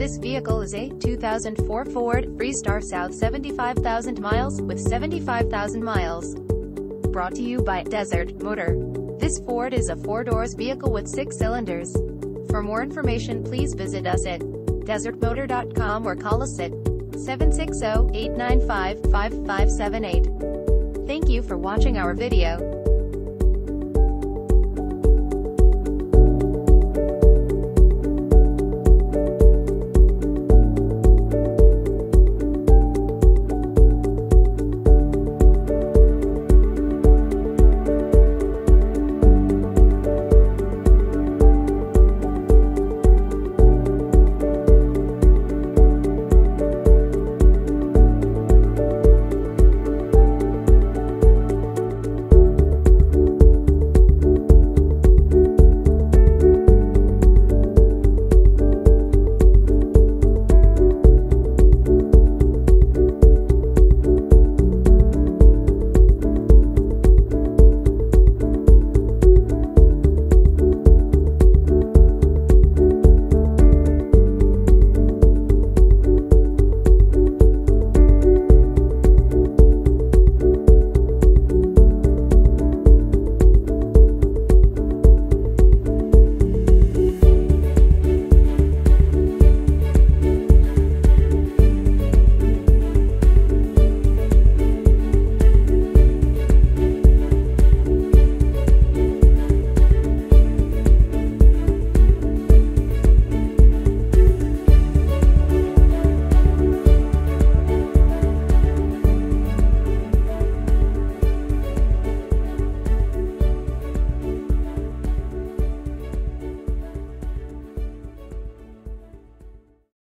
This vehicle is a 2004 Ford Freestar South 75,000 miles with 75,000 miles. Brought to you by Desert Motor. This Ford is a four-doors vehicle with six cylinders. For more information please visit us at desertmotor.com or call us at 760-895-5578. Thank you for watching our video.